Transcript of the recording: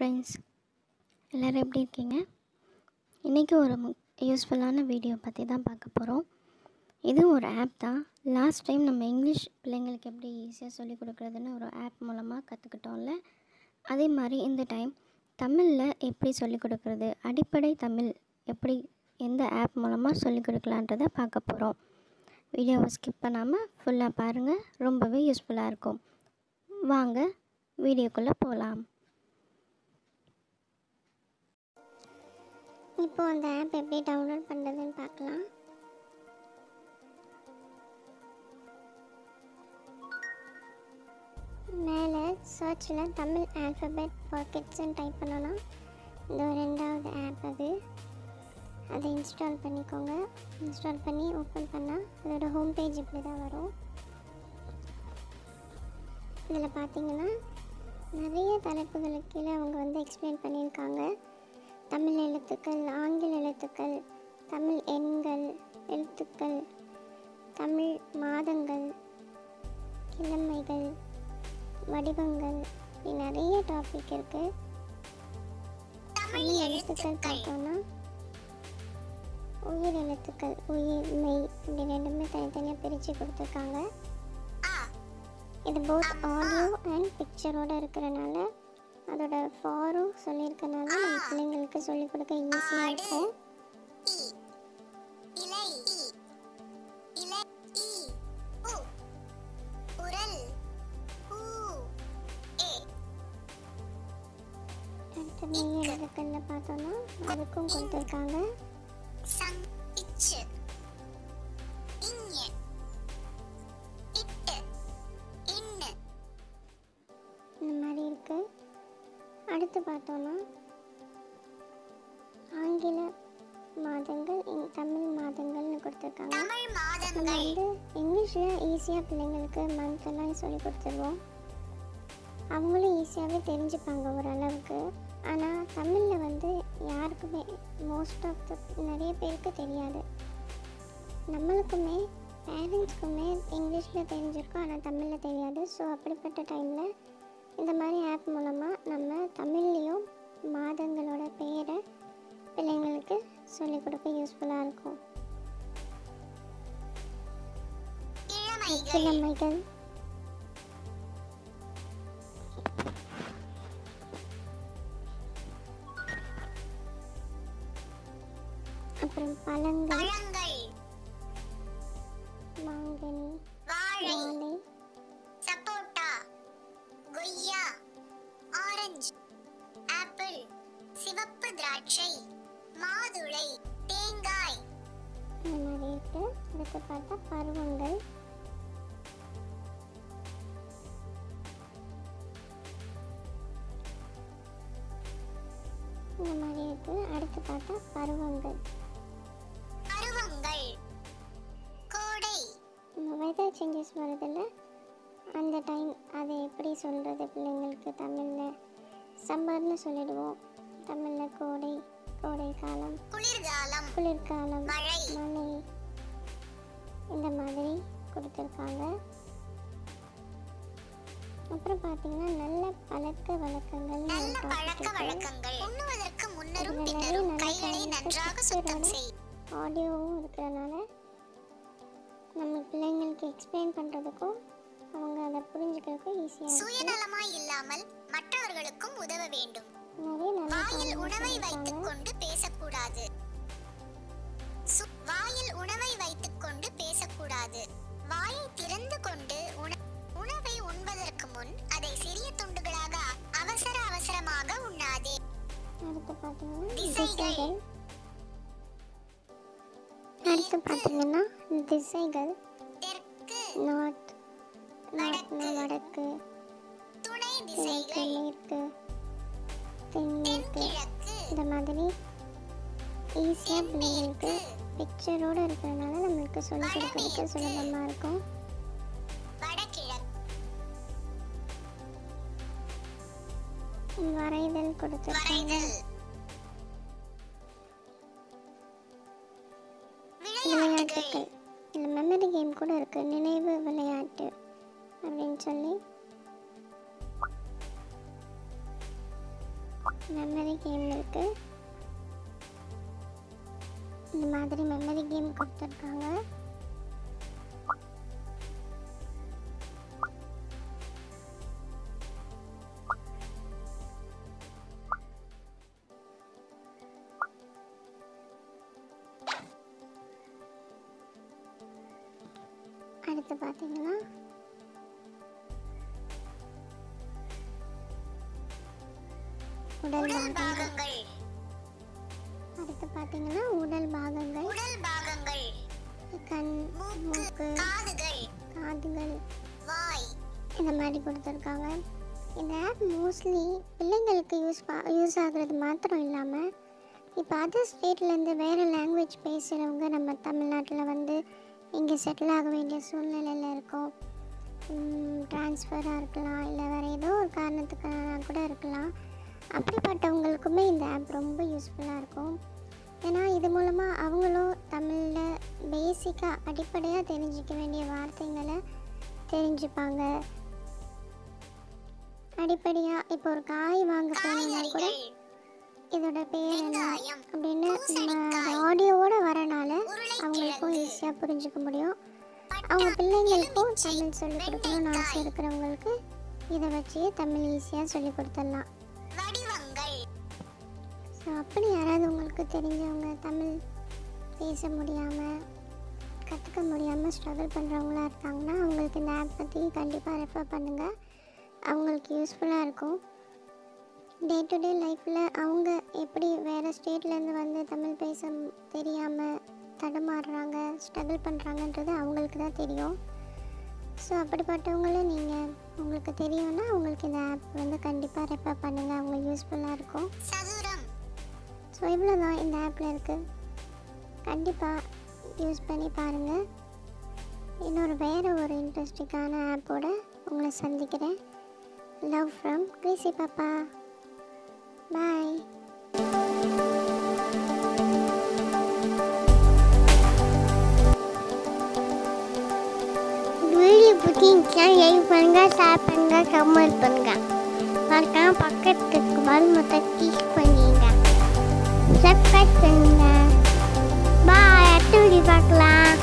Friends எல்லோரும் எப்படி இருக்கீங்க? இன்றைக்கி ஒரு யூஸ்ஃபுல்லான வீடியோ பற்றி தான் பார்க்க போகிறோம் இதுவும் ஒரு ஆப் தான். லாஸ்ட் டைம் நம்ம இங்கிலீஷ் பிள்ளைங்களுக்கு எப்படி ஈஸியாக சொல்லிக் கொடுக்குறதுன்னு ஒரு ஆப் மூலமாக கற்றுக்கிட்டோம்ல அதே மாதிரி இந்த டைம் தமிழில் எப்படி சொல்லிக் கொடுக்குறது? அடிப்படை தமிழ் எப்படி எந்த ஆப் மூலமாக சொல்லிக் கொடுக்கலான்றதை பார்க்க போகிறோம் வீடியோவை ஸ்கிப் பண்ணாமல் ஃபுல்லாக பாருங்கள் ரொம்பவே யூஸ்ஃபுல்லாக இருக்கும். வாங்க வீடியோக்குள்ளே போகலாம் இப்போ அந்த ஆப் எப்படி டவுன்லோட் பண்ணுறதுன்னு பார்க்கலாம். மேலே சர்ச்சில் தமிழ் ஆல்ஃபபெட் ஃபார் கிட்ஸ்ன்னு டைப் பண்ணோன்னா இந்த ரெண்டாவது ஆப் அது. அதை இன்ஸ்டால் பண்ணிக்கோங்க. இன்ஸ்டால் பண்ணி ஓப்பன் பண்ணால் அதோட ஹோம் பேஜ் இப்படி தான் வரும். இதில் பார்த்தீங்கன்னா நிறைய தலைப்புகளுக்கு கீழே அவங்க வந்து எக்ஸ்பிளைன் பண்ணியிருக்காங்க. தமிழ் எழுத்துக்கள் ஆங்கில எழுத்துக்கள் தமிழ் எண்கள் எழுத்துக்கள் தமிழ் மாதங்கள் கிழமைகள் வடிவங்கள் இப்படி நிறைய டாபிக் இருக்கு. தமிழ் எழுத்துக்கள் பார்த்தோம்னா உயிர் எழுத்துக்கள் உயிர் மெய் இப்படி ரெண்டுமே தனித்தனியாக பிரித்து கொடுத்துருக்காங்க. இது போத் ஆடியோ அண்ட் பிக்சரோட இருக்கிறனால அதோட ஃபாரும் சொல்லியிருக்கனால நம்ம பிள்ளைங்களுக்கு சொல்லிக் கொடுக்க ஈஸியாக இருக்கும். அடுத்து மெய் எழுத்துக்கள்ல பார்த்தோம்னா அதுக்கும் கொடுத்துருக்காங்க. அடுத்து பார்த்தோம்னா ஆங்கில மாதங்கள் தமிழ் மாதங்கள்னு கொடுத்துருக்காங்க. நம்ம வந்து இங்கிலீஷில் ஈஸியாக பிள்ளைங்களுக்கு மந்த் எல்லாம் சொல்லி கொடுத்துருவோம். அவங்களும் ஈஸியாகவே தெரிஞ்சுப்பாங்க ஓரளவுக்கு. ஆனால் தமிழில் வந்து யாருக்குமே மோஸ்ட் ஆஃப் த நிறைய பேருக்கு தெரியாது. நம்மளுக்குமே பேரண்ட்ஸ்க்குமே இங்கிலீஷில் தெரிஞ்சிருக்கும் ஆனால் தமிழில் தெரியாது. ஸோ அப்படிப்பட்ட டைமில் இந்த மாதிரி ஆப் மூலமாக நம்ம தமிழ்லேயும் மாதங்களோட பேரை பிள்ளைங்களுக்கு சொல்லிக் கொடுக்க யூஸ்ஃபுல்லாக இருக்கும். கிழமைகள் அப்புறம் பழங்கள். மாங்கனி. திராட்சை மாதுளை தேங்காய். இந்த மாதிரி இருக்கு அடுத்து பார்த்தா பருவங்கள். இந்த மாதிரி இருக்கு. அடுத்து பார்த்தா பருவங்கள். பருவங்கள். கோடை. இந்த வெதர் சேஞ்சஸ் வருதுல்ல அந்த டைம் அதை எப்படி சொல்கிறது பிள்ளைங்களுக்கு தமிழில் சம்மர்னு சொல்லிடுவோம். தமிழில் கோடை கோடை காலம் குளிர்காலம் குளிர்காலம் மழை. மழை. இந்த மாதிரி கொடுத்துருக்காங்க. அப்புறம் பார்த்தீங்கன்னா நல்ல பழக்க வழக்கங்கள் நல்ல பழக்க வழக்கங்கள். உண்ணுவதற்கு முன்னரும் பின்னரும் கைகளை நன்றாக சுத்தம் செய். ஆடியோவும் இருக்கிறனால நம்ம பிள்ளைங்களுக்கு எக்ஸ்பிளைன் பண்ணுறதுக்கும் அவங்க அதை புரிஞ்சுக்கிறதுக்கும் ஈஸியாக சுயநலமாய் இல்லாமல் மற்றவர்களுக்கும் உதவ வேண்டும். வாயில் உணவை. வைத்துக் கொண்டு பேசக்கூடாது. வாயில் உணவை வைத்துக் கொண்டு பேசக்கூடாது. வாயை திறந்து கொண்டு உண- உணவை உண்பதற்கு முன் அதை சிறிய துண்டுகளாக அவசர அவசரமாக உண்ணாதே. திசைகள். அடுத்து பார்த்தீங்கன்னா திசைகள். தெற்கு. நார்த் வடக்கு. துணை திசைகள். தென்மேற்கு இந்த மாதிரி ஈஸியாக பிள்ளைங்களுக்கு பிக்சரோடு இருக்கிறனால நம்மளுக்கு சொல்லிக் கொடுக்கறதுக்கு சுலபமாக இருக்கும். வரைதல் கொடுத்துருக்காங்க. விளையாட்டுகள் இதில் மெமரி கேம் கூட இருக்குது நினைவு விளையாட்டு அப்படின்னு சொல்லி மெமரி கேம் இருக்குது இந்த மாதிரி மெமரி கேம் கொடுத்துருக்காங்க. அடுத்து பார்த்தீங்கன்னா உடல் பாகங்கள். அடுத்து பார்த்தீங்கன்னா உடல் பாகங்கள். உடல் பாகங்கள். கண் மூக்கு காதுகள். காதுகள். வாய். இந்த மாதிரி கொடுத்துருக்காங்க. இந்த ஆப் மோஸ்ட்லி பிள்ளைங்களுக்கு யூஸ் யூஸ் ஆகுறது மாத்திரம் இல்லாமல் இப்போ அதர் ஸ்டேட்லேருந்து வேறு லாங்குவேஜ் பேசுகிறவங்க நம்ம தமிழ்நாட்டில் வந்து இங்கே செட்டில் ஆக வேண்டிய சூழ்நிலையில் இருக்கோம். ட்ரான்ஸ்ஃபராக இருக்கலாம். இல்லை வேறு ஏதோ ஒரு காரணத்துக்காக கூட இருக்கலாம். அப்படிப்பட்டவங்களுக்குமே இந்த ஆப் ரொம்ப யூஸ்ஃபுல்லாக இருக்கும். ஏன்னா இது மூலமாக அவங்களும் தமிழில் பேசிக்காக அடிப்படையாக தெரிஞ்சிக்க வேண்டிய வார்த்தைங்களை தெரிஞ்சுப்பாங்க. அடிப்படையாக இப்போ ஒரு காய் வாங்க போனோம்னா கூட இதோட பேர் என்ன அப்படின்னு நம்ம ஆடியோவோடு வரனால அவங்களுக்கும் ஈஸியாக புரிஞ்சுக்க முடியும். அவங்க பிள்ளைங்களுக்கும் தமிழ் சொல்லிக் கொடுக்கணும்னு ஆசை இருக்கிறவங்களுக்கு இதை வச்சு தமிழ் ஈஸியாக சொல்லிக் கொடுத்துடலாம். ஸோ அப்படி யாராவது உங்களுக்கு தெரிஞ்சவங்க தமிழ் பேச முடியாமல் கற்றுக்க முடியாமல் ஸ்ட்ரகிள் பண்ணுறவங்களா இருக்காங்கன்னா அவங்களுக்கு இந்த ஆப் பற்றி கண்டிப்பாக ரெஃபர் பண்ணுங்கள் அவங்களுக்கு யூஸ்ஃபுல்லாக இருக்கும். டே டு டே லைஃப்பில் அவங்க எப்படி வேறு ஸ்டேட்லேருந்து வந்து தமிழ் பேச தெரியாமல் தடுமாறுறாங்க ஸ்ட்ரகிள் பண்ணுறாங்கன்றது அவங்களுக்கு தான் தெரியும். ஸோ அப்படிப்பட்டவங்களும் நீங்கள் உங்களுக்கு தெரியும்னா அவங்களுக்கு இந்த ஆப் வந்து கண்டிப்பாக ரெஃபர் பண்ணுங்கள் அவங்க யூஸ்ஃபுல்லாக இருக்கும். ஸோ இவ்வளோ தான் இந்த ஆப்பில் இருக்குது கண்டிப்பாக யூஸ் பண்ணி பாருங்கள் இன்னொரு வேறு ஒரு இன்ட்ரெஸ்டிங்கான ஆப்போட உங்களை சந்திக்கிறேன். லவ் ஃப்ரம் கிரீசி பாப்பா பாய் வீடியோ பிடிச்சிருந்துச்சுன்னா லைக் பண்ணுங்க ஷேர் பண்ணுங்கள் கமெண்ட் பண்ணுங்கள் மறக்காம பக்கத்துக்கு இருக்க பால் மொத்தம் சப்ஸ்கிரைப் பண்ணுங்கள் பாய் அடுத்த வீடியோ பார்க்கலாம்.